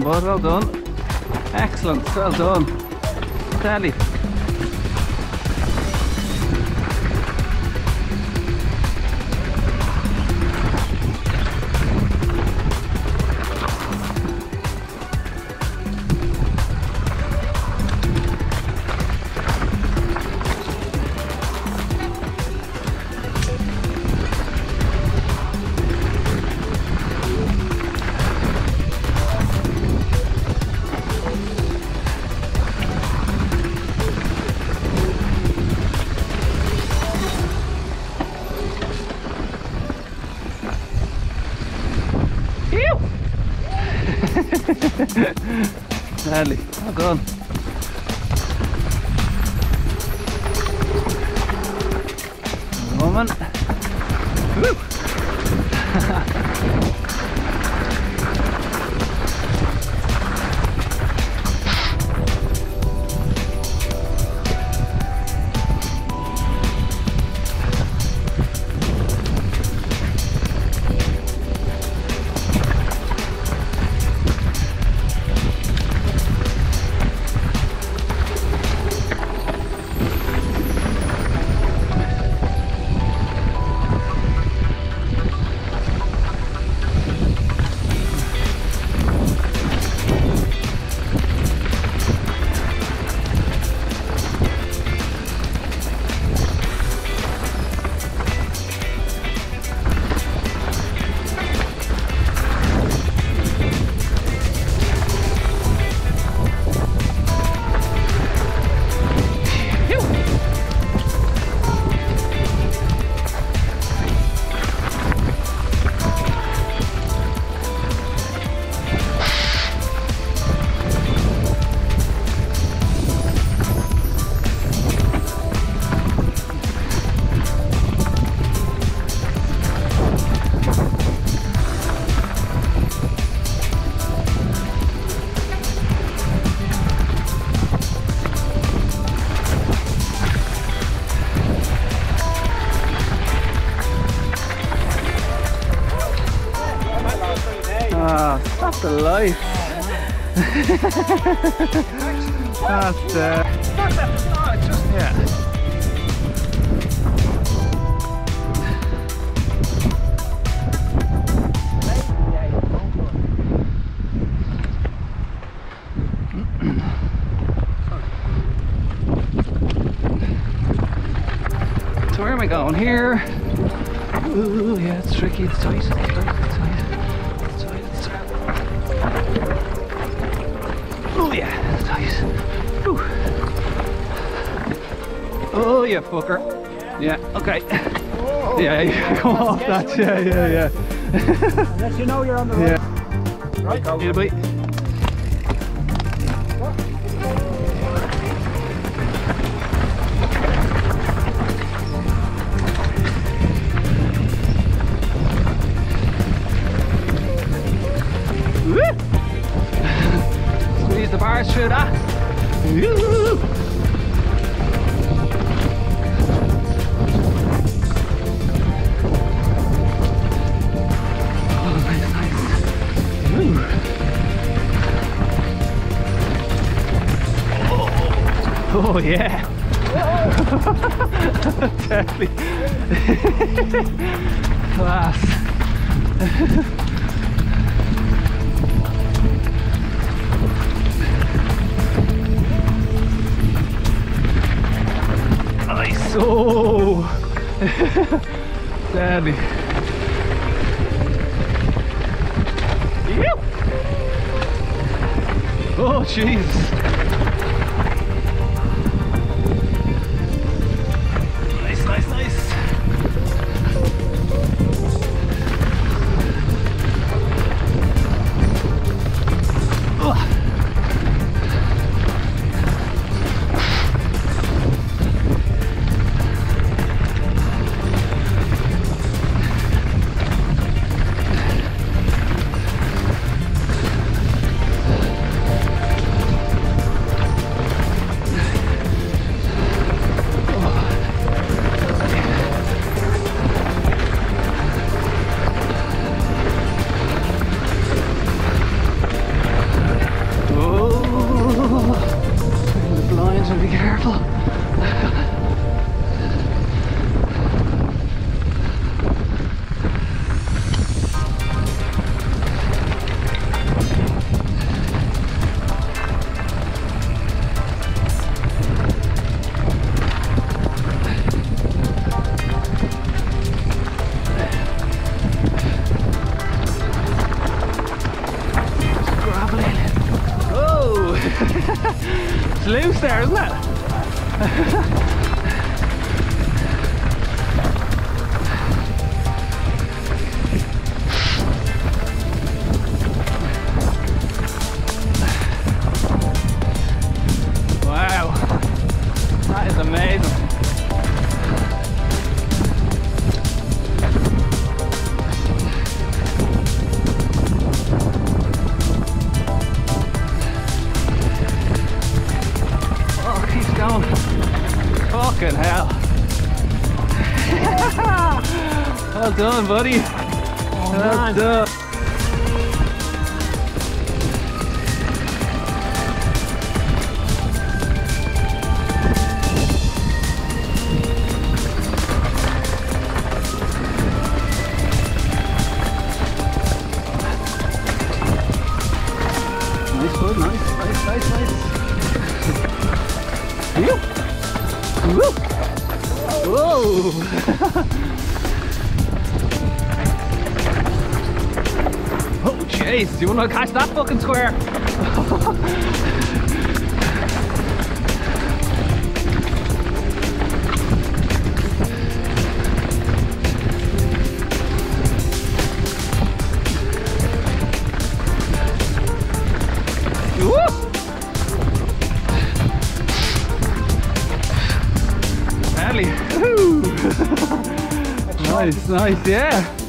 bud. Well done. Excellent. Well done. Tally. Tally. Well done. Woman. Woo! Ah, that's the life. that's uh, yeah. So where am I going here? Ooh, yeah, it's tricky. It's tight. Oh yeah, fucker. Yeah. Okay. Oh. Yeah, yeah. Come off that. Yeah, yeah, yeah. Unless you know you're on the road. Yeah. Right, go. Yeah, bye. Woo! Squeeze the bars through that. Woo! Oh, yeah. Definitely. Class. Nice. Oh. Daddy. Oh, jeez. It's loose there, isn't it? Fucking hell. well done, buddy. well man. done. Nice. Nice, nice, nice, nice. Woo. Whoa. oh, jeez. You want to catch that fucking square? nice, nice, yeah.